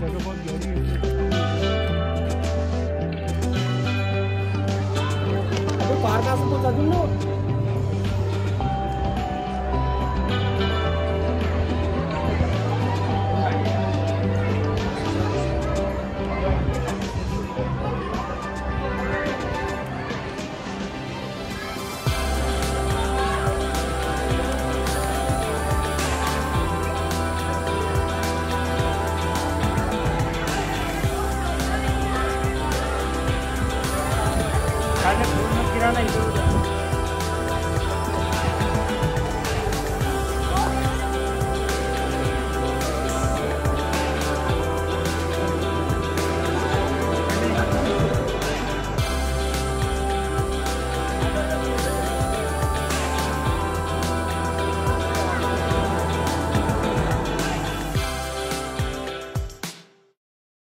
जगह है का सब तो लो खाने फूल में गिराना इधर उधर